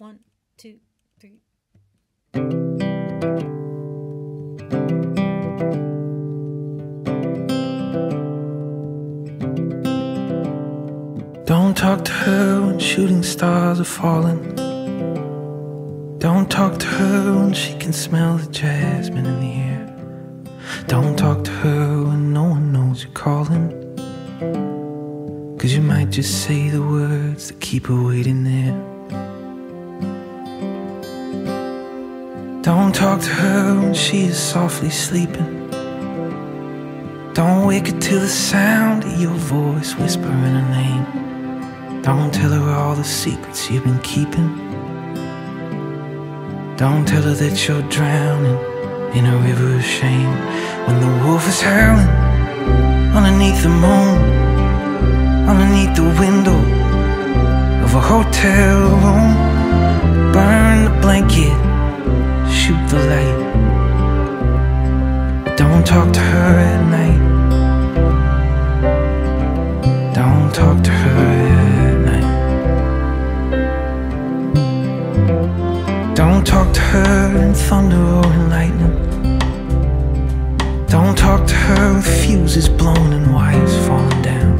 One, two, three. Don't talk to her when shooting stars are falling. Don't talk to her when she can smell the jasmine in the air. Don't talk to her when no one knows you're calling. Cause you might just say the words that keep her waiting there. Don't talk to her when she is softly sleeping. Don't wake her to the sound of your voice whispering her name. Don't tell her all the secrets you've been keeping. Don't tell her that you're drowning in a river of shame. When the wolf is howling underneath the moon, underneath the window of a hotel shoot the light. Don't talk to her at night. Don't talk to her at night. Don't talk to her in thunder or in lightning. Don't talk to her with fuses blown and wires falling down.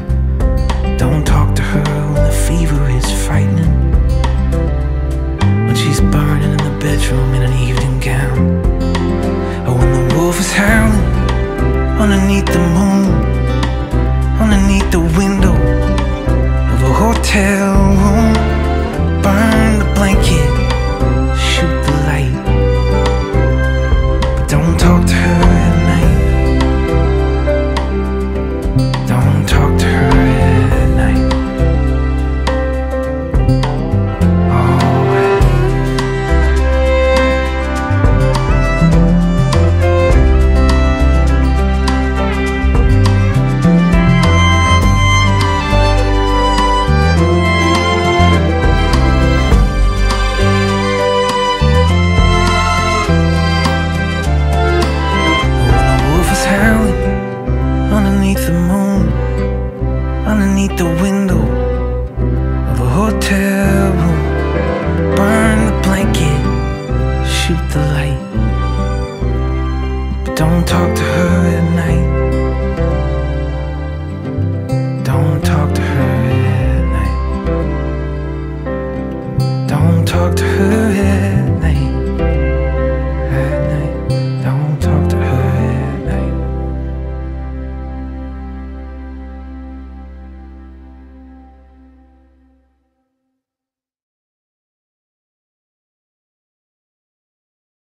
Don't talk to her when the fever is frightening. When she's burning in the bedroom in an evening Or when the wolf is howling underneath the moon, the moon, underneath the window of a hotel room, burn the blanket, shoot the light. But don't talk to her at night.